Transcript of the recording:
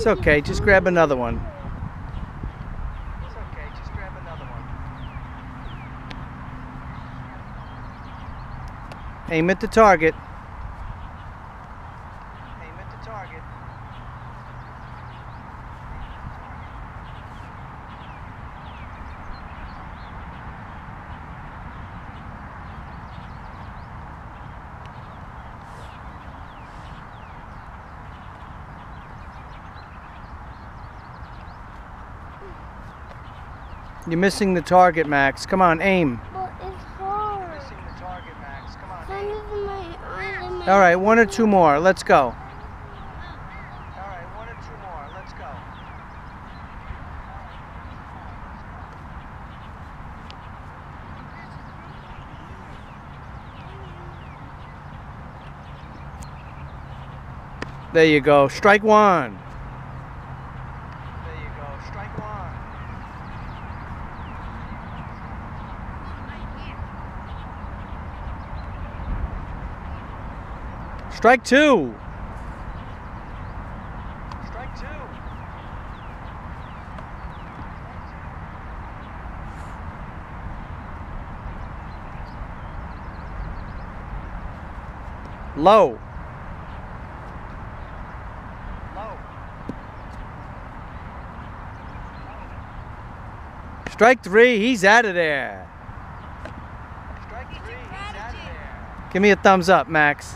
It's okay, just grab another one. It's okay, just grab another one. Aim at the target. Aim at the target. You're missing the target, Max. Come on, aim. But it's hard. Missing the target, Max. Come on. Kind of in my eyes and my All right, one or two more. Let's go. All right, one or two more. Let's go. There you go. Strike one. There you go. Strike one. Strike two. Strike two. Low. Low. Strike three. He's out of there. Strike three. He's out of there. Give me a thumbs up, Max.